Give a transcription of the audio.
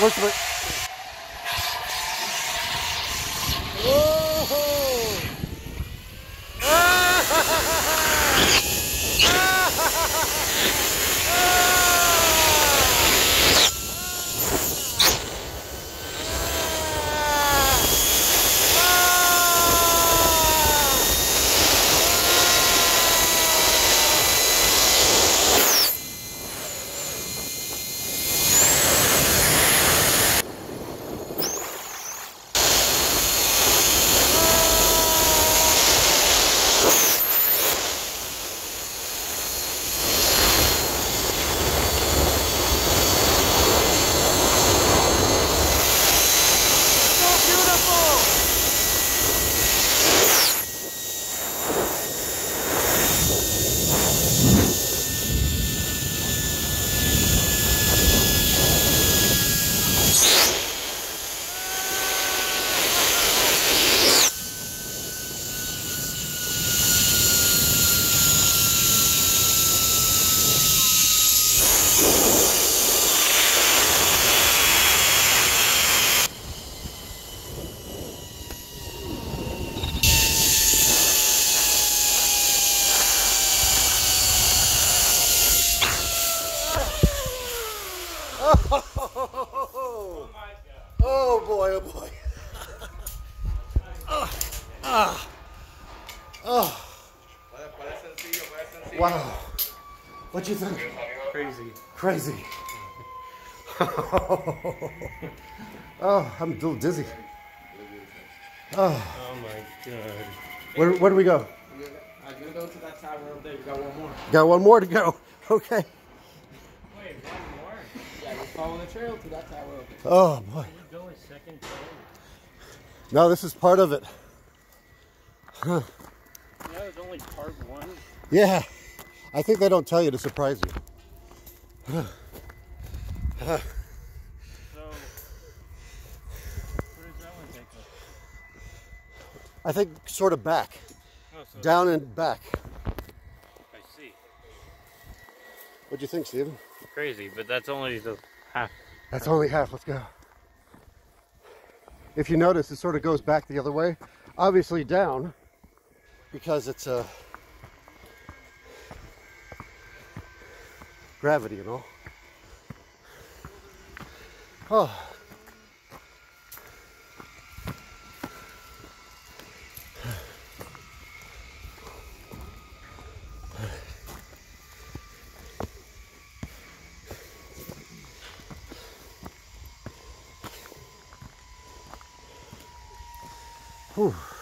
ごいすごい。Oh oh, oh, oh, oh boy, oh boy. Oh, ah, oh, wow. What'd you think? Crazy. Crazy. oh, I'm a little dizzy. Oh, Oh my god. where, where do we go? I'm gonna go to that tower up there. You got one more. Got one more to go. Okay. Wait, one more? Yeah, you're following the trail to that tower up there. Oh boy. Go a second time. No, this is part of it. Yeah, it's only part one. Yeah. I think they don't tell you to surprise you. So, where does that one take us? I think sort of back. Oh, so Down and back. I see. What do you think, Steven? Crazy, but that's only the half. That's only half. Let's go. If you notice, it sort of goes back the other way. Obviously down because it's uh, gravity and all. Oh. Whew.